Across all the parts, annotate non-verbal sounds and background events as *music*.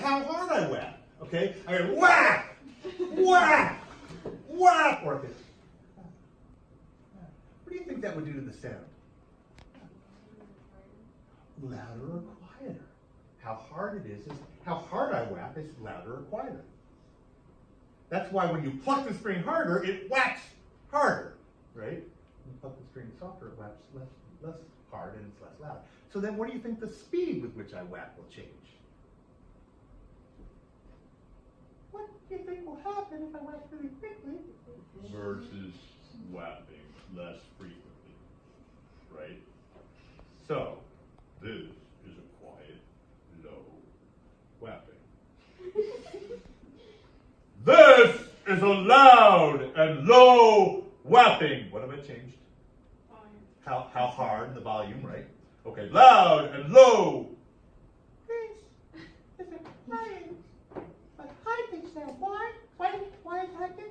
how hard I whack. Okay? I go whack, whack, whack, or. What do you think that would do to the sound? Louder or quieter? How hard it is is how hard I whack is louder or quieter. That's why when you pluck the string harder, it whacks harder, right? When you pluck the string softer, it whacks less, less hard and it's less loud. So then what do you think the speed with which I whack will change? What do you think will happen if I whack really quickly? versus whapping less frequently, right? So, this is a quiet, low whapping. *laughs* this is a loud and low whapping. What have I changed? How, how hard, the volume, right? Okay, loud and low. This is a quiet, a high pitch sound. Why? Why, why is high pitch?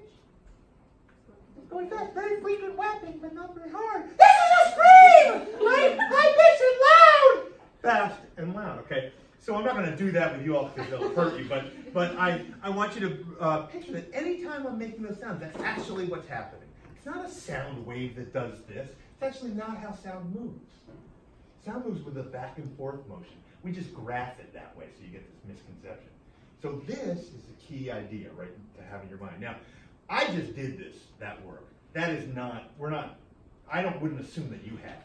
It's going fast, very frequent whapping, but not very hard. This is a scream! Right? High pitch and loud! Fast and loud, okay? So I'm not going to do that with you all because it'll hurt you, but, but I, I want you to uh, picture that anytime I'm making those sounds, that's actually what's happening. It's not a sound wave that does this. It's actually not how sound moves. Sound moves with a back and forth motion. We just graph it that way so you get this misconception. So this is the key idea, right, to have in your mind. Now, I just did this, that work. That is not, we're not, I don't, wouldn't assume that you have.